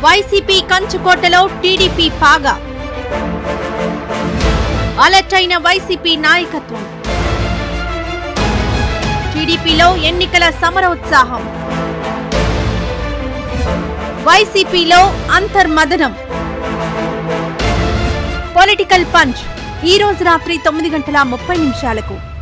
YCP కంచుకోటలో TDP పాగా. Alert అయిన వైసీపీ నాయకత్వం. టీడీపీలో ఎన్నికల సమరోత్సాహం. వైసీపీలో అంతర్మదనం. Political punch. ఈ రోజు రాత్రి తొమ్మిది గంటల ముప్పై నిమిషాలకు.